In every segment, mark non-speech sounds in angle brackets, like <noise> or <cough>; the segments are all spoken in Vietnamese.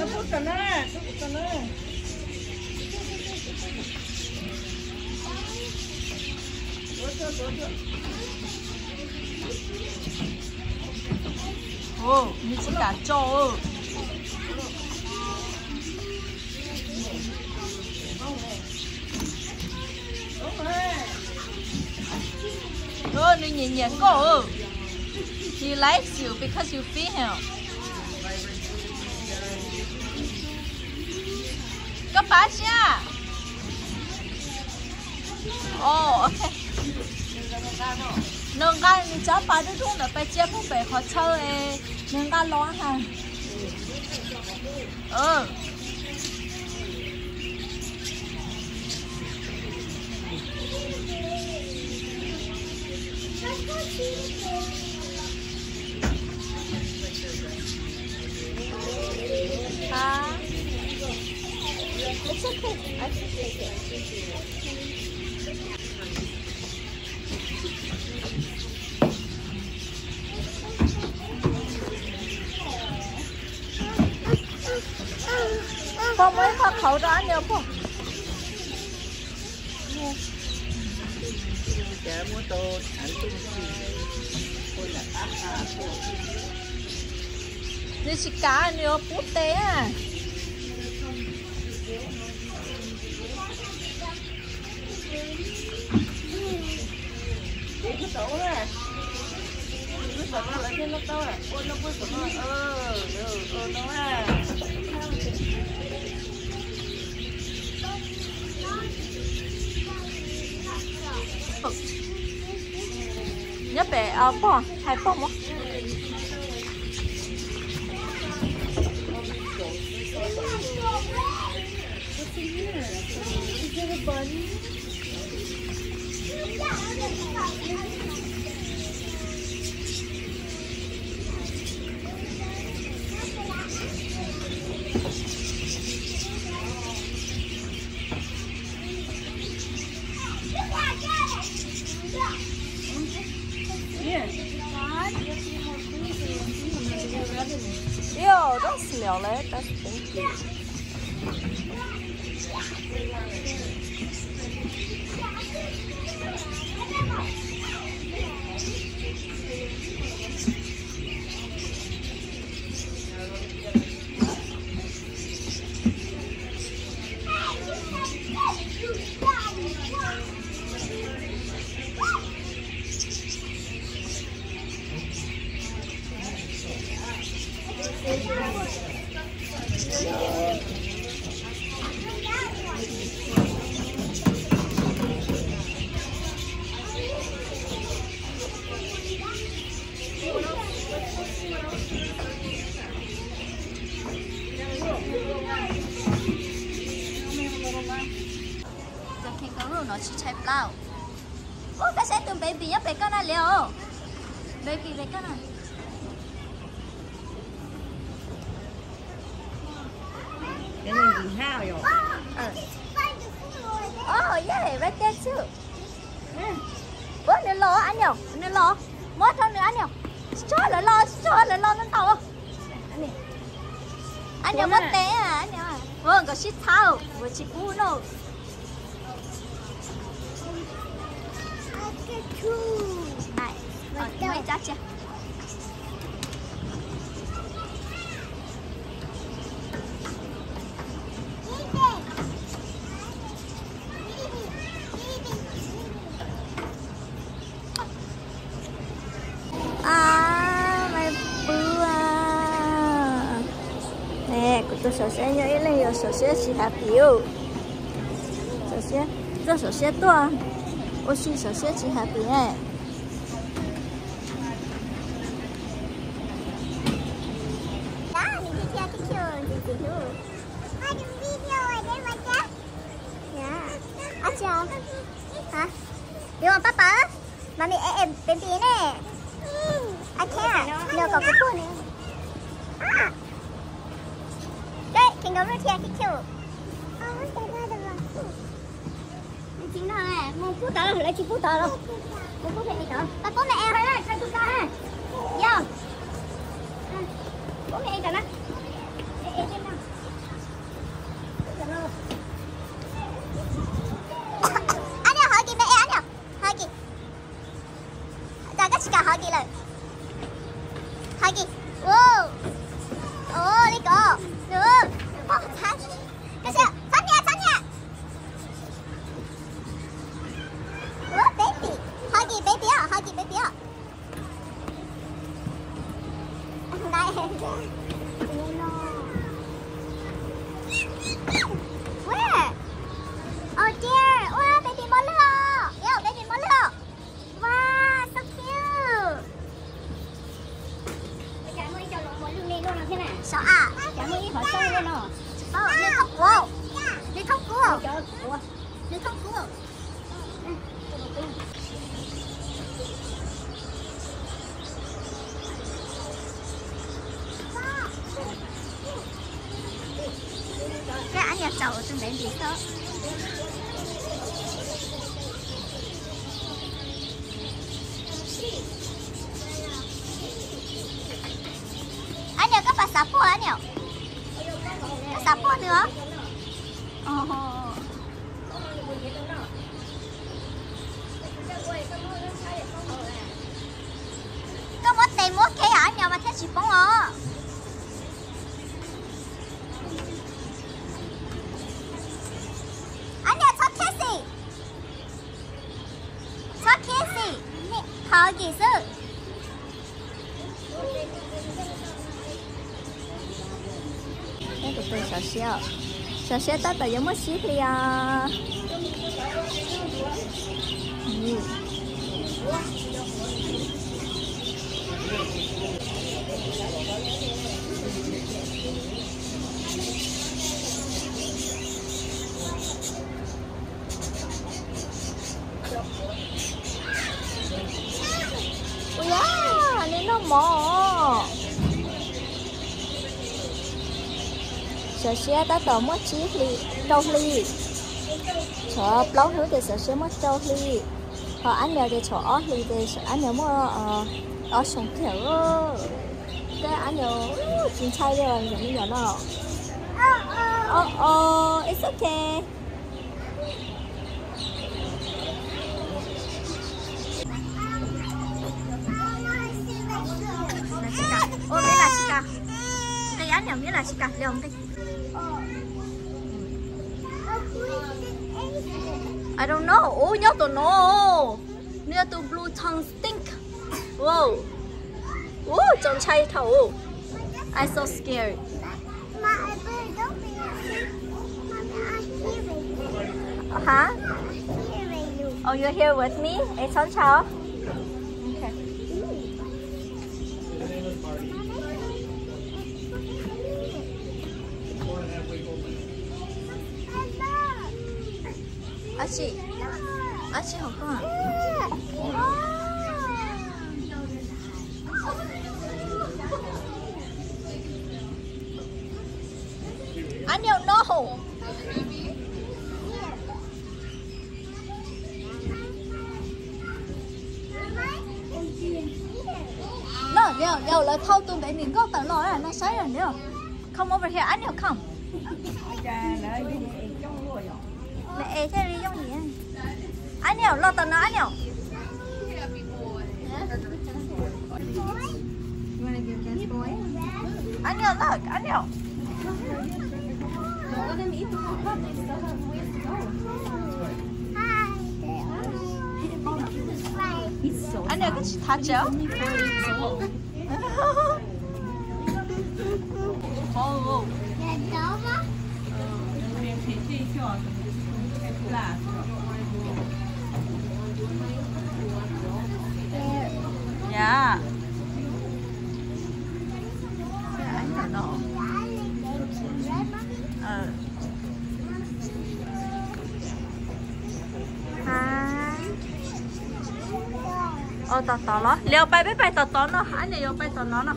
nó bút ồ như chỉ cả trâu Oh, you nhìn nhìn cô. He likes you because you feed him. Có cháu phá được luôn là chế phụ phải khó chơi. Nâng lo hả? Ừ. It's Con mới phát khẩu đó nhiều không? Hãy subscribe cho ăn Ghiền Mì Gõ là ác bỏ Đi những cá nhiều dẫn tế à. à cái tổ bò mà What's in here? à ôi nó bunny? nó à bé hai. Ew, don't smell it. That's stinky. Cái nó chỉ chạy bao. Ô, cái xe tụi baby nhá, bé con này liều. Baby, bé con này. Cái này gì hao rồi Oh, yeah, right there too. Ủa, nè lo anh nhỉ? Nè lo. Mất thôi nữa anh nhỉ? Cho là lo, cho là lo lên tàu. Anh nhỉ? Anh nhỉ mất té à, anh nhỉ? Vâng, có shit thao, với chị cũ nó. Này, ờ, mấy chắc chưa? À, 先有一类有首先是下比哦，首先这首先段，我是首先是下比诶。Đó là ごめんなさい。Cái anh trong đấy gì đó. Anh có phải sạp của anh nhỉ? Có sạp của nữa. oh, có mất mốt mất cái anh nhà mà thích chụp bóng à anh nhà thoát thế gì thoát thế gì nè thở gì chứ cái tụi tôi sợ xíu sợ xíu tới tao giống mất xíu thì à Ừ. Wow, Sợ xe ta tỏ mất chiếc ly, trâu ly. Sợ lâu nữa thì sợ xe mất trâu ly. Họ ăn nhờ thì sợ ó ly thì sợ ăn nhờ mất ờ ở sống kiểu. Cái ăn nhờ chính chay rồi, nhờ như nhờ nó. Oh oh, it's okay. Cái anh nhầm biết là chica, liều không đi. I don't know. Ô, nhớ tụi nó. Nhớ tụi blue tongue stink. Wow. Ô, trông chay thầu. I'm so scared. mà ai biết đâu bị mà ai kia về Hả? kia về luôn Oh, you're here with me? Ê, cháu cháu. À chị, à chị học không ạ? Anh yêu no. No, no, no, là thâu tụi bé mình có tận lỗi là nó sấy rồi nữa. Come over here, anh yêu come. Mẹ thế đi giống gì anh? Anh yêu, lo tờ nó anh yêu. Anh yêu, look, anh yêu. anh yêu cái gì thả chéo? Oh, yeah. Anh yêu nó. Ờ. Ờ, tỏ tỏ nó. leo bay bay bay tỏ tỏ nó. Anh này bay tỏ nó nó.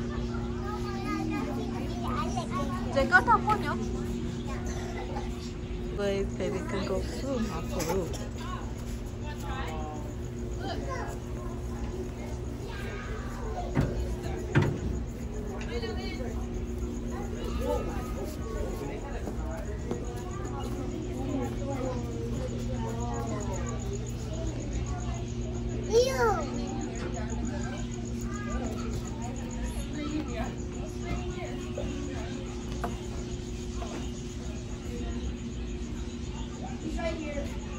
Chị có thằng con nhỉ? Với baby can go. Through my He's right here.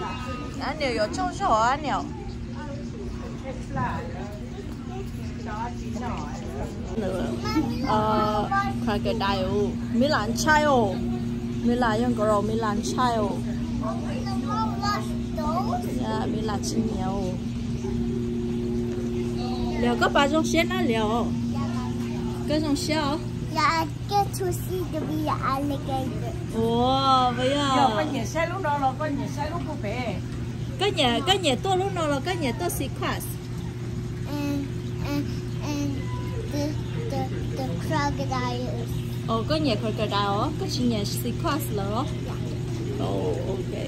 Through. anh nhiều có anh crocodile Milan child Milan young girl Milan child yeah Milan chim liệu có bao nhiêu xe nó liệu cái dòng xe Yeah, I get to see the real alligator. Ồ, bây giờ giờ có nhà xe lúc đó là có nhà xe lúc có bé cái nhà cái nhà tôi lúc nào là cái nhà tôi sequence And and and the the the crocodiles. Ồ, cái nhà crocodile cái chuyện nhà sequence là đó Ồ, ok.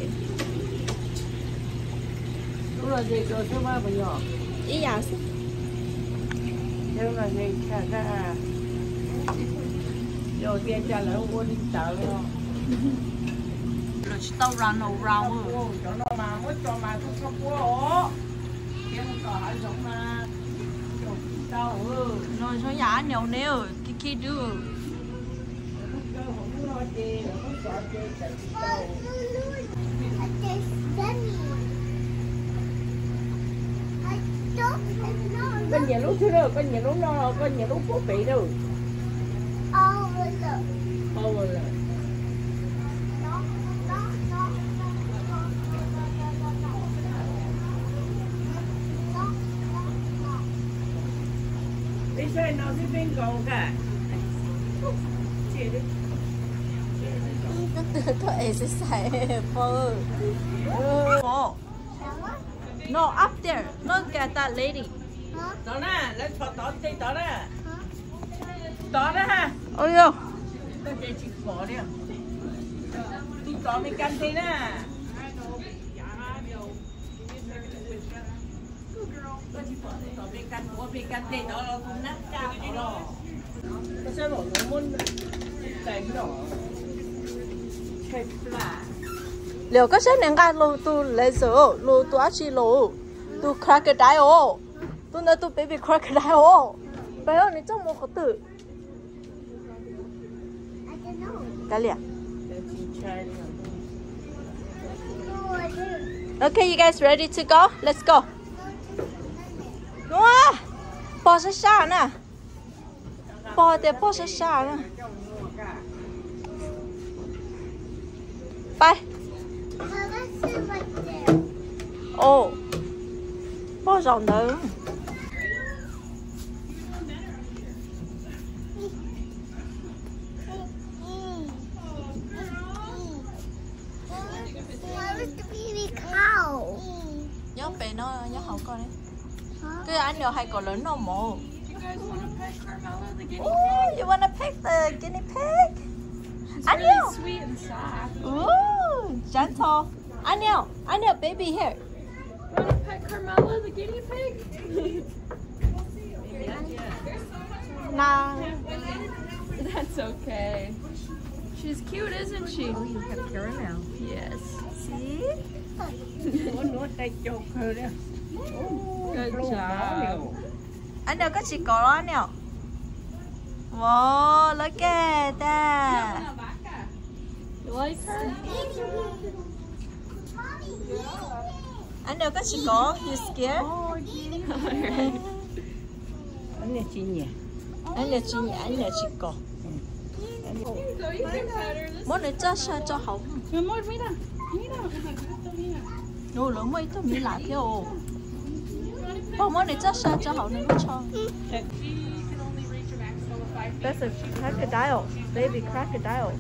Lúc là gì rồi thứ ba bây giờ. Ý giả nếu là gì cả cả rồi tiền trả lại mua đi chợ luôn. Rồi tao run around Ô, cho nó mà mất cho mà không có quá ổ kiếm một cỏ hải giống mà tao ừ rồi số giả nhiều nếu cái kia đưa. Lúc đó không nói gì không sợ gì chạy tao There's Benny. I don't know. có nhà lúc thứ đâu có nhà lúc nó có nhà lúc phố bị đâu Oh, ตั้งใจจิกขอเนี่ยติดต่อไม่กันเลยนะต่อไปกันต่อไปกันเด็กเราเราคุ้มนักจ้าเราก็ใช่หรอกมุ่นแต่จหรอใช่ปลาเหล่ยก็ใช่หนังการลงตัวเลยสิลงตัวชิโลตัวคราเกตได้โอตัวนั้นตัวเบบี้คราเกตได้โอไปแล้ในี่เจ้าโมเขาตื่น didn't. Okay, you guys ready to go? Let's go. Wow, bỏ sẽ xa nè. Bỏ để bỏ sẽ xa nè. Bye. Well, let's sit right there. Oh. Bỏ rộng nữa. Where is the baby cow? Nhớ bé nó nhớ hậu con đấy. Huh? Cái anh nhỏ hay có lớn nó mồ. You guys want to pet Carmela the guinea Ooh, you wanna pick the guinea pig? It's I really know. sweet and soft. Ooh, gentle. I know, I know, baby here. Want to pet Carmela the guinea pig? Nah. <laughs> That's okay. She's cute, isn't she? Oh, you have caramel. Yes. See? Good job. Anh đâu có chỉ có đó anh nào. Wow, look at that. You like her? Anh đâu có chỉ có. You scared? Anh là chị nhỉ? Anh là chỉ nhả, anh là chỉ có. You can pet her. This Muốn nó cho sao cho hậu. Mi amor, mira. Mira. Mira. Đồ lớn mấy tôi mới lạ theo. Bỏ muốn nó cho sao cho hậu nó mới cho. she can only reach a maximum of five feet. That's a crocodile, baby crocodile.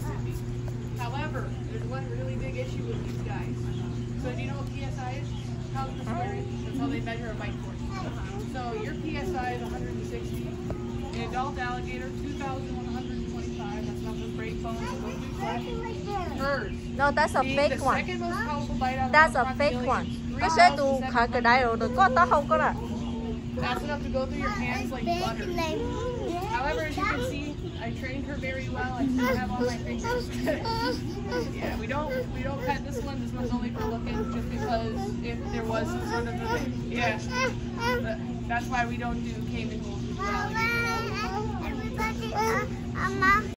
However, there's one really big issue with these guys. So do you know what PSI is? How the square inch? That's how they measure a bite force. So your PSI is 160. An adult alligator, 2,125. Flesh. Hers. No, that's a being fake one. second most powerful bite out of That's a approximately fake one. three Có sẽ miles tu and seven crocodile được có tao không có nè. That's enough to go through your hands like butter. However, as you can see, I trained her very well. I still have all my fingers. <laughs> yeah, we don't we don't pet this one. This one's only for looking, just because if there was some sort of a yeah, but that's why we don't do caiman uh, holes